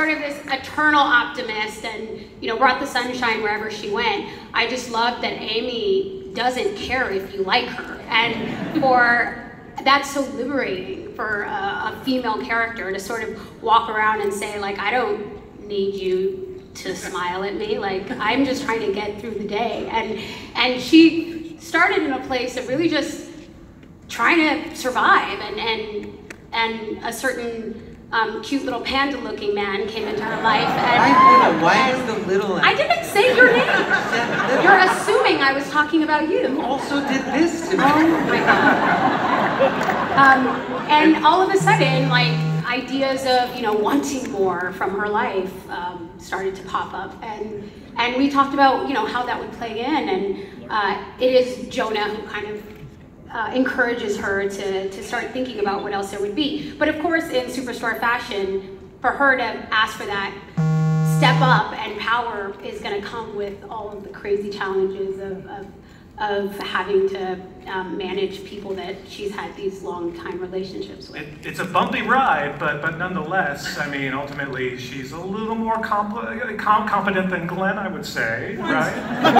sort of this eternal optimist and, you know, brought the sunshine wherever she went. I just love that Amy doesn't care if you like her. And for that's so liberating for a, a female character to sort of walk around and say, like, I don't need you to smile at me. Like, I'm just trying to get through the day. And and she started in a place of really just trying to survive and and and a certain um, cute little panda-looking man came into her life. And, Why, why is the little? I didn't say your name. You're assuming I was talking about you. also did this to me. Oh my god. Um, and all of a sudden, like ideas of you know wanting more from her life um, started to pop up, and and we talked about you know how that would play in, and uh, it is Jonah who kind of uh, encourages her to, to start thinking about what else there would be. But of course, in Superstore fashion, for her to ask for that step up and power is going to come with all of the crazy challenges of, of, of having to um, manage people that she's had these long time relationships with. It, it's a bumpy ride, but but nonetheless, I mean, ultimately, she's a little more compl- com- competent than Glenn, I would say, right?